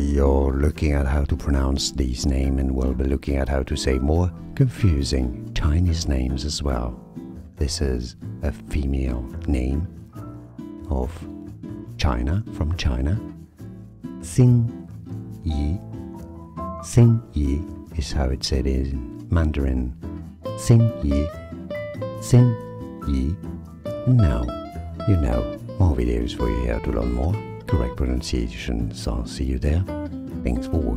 are looking at how to pronounce these names and we'll be looking at how to say more confusing Chinese names as well. This is a female name of China, from China. Xin Yi. Xin Yi is how it's said in Mandarin. Xin Yi. Xin Yi. Now you know more videos for you here to learn more correct pronunciation. So I'll see you there. Thanks for watching.